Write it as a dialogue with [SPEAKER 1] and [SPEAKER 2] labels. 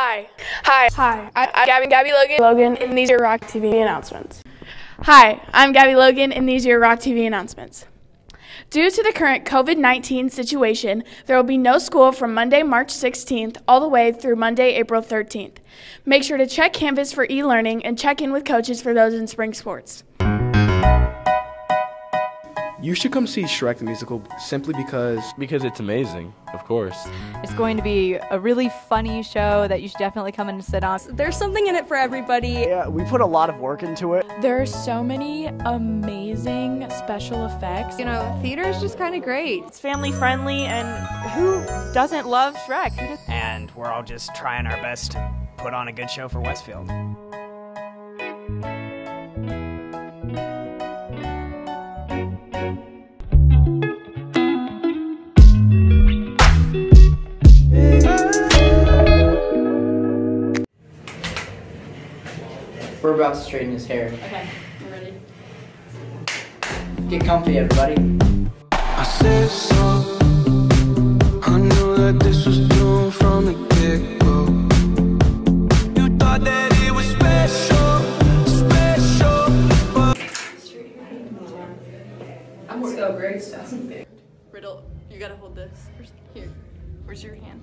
[SPEAKER 1] Hi. Hi.
[SPEAKER 2] Hi,
[SPEAKER 1] I- I'm Gabby, Gabby Logan.
[SPEAKER 2] Logan, and these are Rock TV announcements.
[SPEAKER 1] Hi, I'm Gabby Logan, and these are your Rock TV announcements. Due to the current COVID 19 situation, there will be no school from Monday, March 16th, all the way through Monday, April 13th. Make sure to check Canvas for e learning and check in with coaches for those in spring sports.
[SPEAKER 3] You should come see Shrek the Musical simply because
[SPEAKER 4] Because it's amazing, of course.
[SPEAKER 5] It's going to be a really funny show that you should definitely come and sit on.
[SPEAKER 6] There's something in it for everybody.
[SPEAKER 7] Yeah, we put a lot of work into it.
[SPEAKER 8] There are so many amazing special effects.
[SPEAKER 6] You know, theater is just kind of great.
[SPEAKER 9] It's family friendly, and who doesn't love Shrek?
[SPEAKER 10] And we're all just trying our best to put on a good show for Westfield.
[SPEAKER 11] We're about to straighten his hair.
[SPEAKER 8] Okay, we're ready.
[SPEAKER 11] Get comfy, everybody.
[SPEAKER 12] I said so. I knew that this was doomed from the get go. You thought that it was special, special, but.
[SPEAKER 8] I'm gonna go great stuff. Riddle, you gotta hold this. Here, where's your hand?